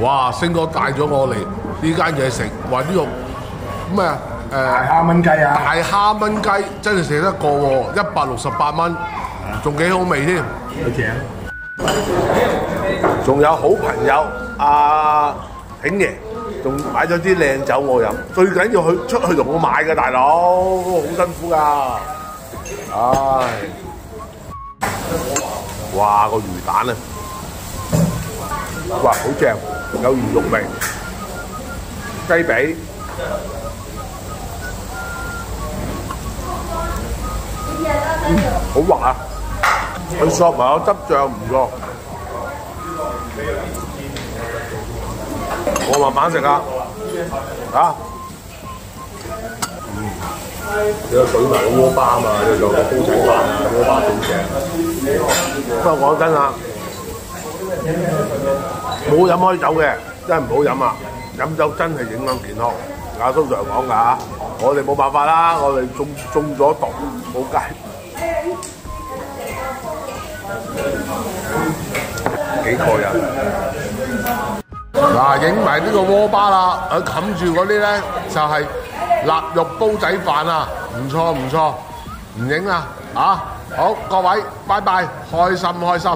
哇，星哥帶咗我嚟呢間嘢食，話呢肉咩啊？誒、大蝦炆雞啊！大蝦炆雞真係食得過喎，一百六十八蚊，仲幾好味添。有正。仲有好朋友阿挺爺，仲買咗啲靚酒我飲，最緊要去出去同我買嘅大佬，好辛苦噶。唉，哇個魚蛋啊，哇好正，有魚肉味，雞髀。嗯，好滑啊！佢索埋有汁醬唔錯。我慢慢食啊，啊！你有水埋個鍋巴嘛？你有個煲仔飯啊，鍋巴好正。不過講真啊，冇飲開酒嘅真係唔好飲啊！飲酒真係影響健康。阿叔常講㗎，我哋冇辦法啦，我哋中中咗毒，冇計。幾過癮！嗱，影埋呢個鍋巴啦，佢冚住嗰啲咧就係臘肉煲仔飯啊，唔錯唔錯，唔影啦，啊好各位，拜拜，開心開心。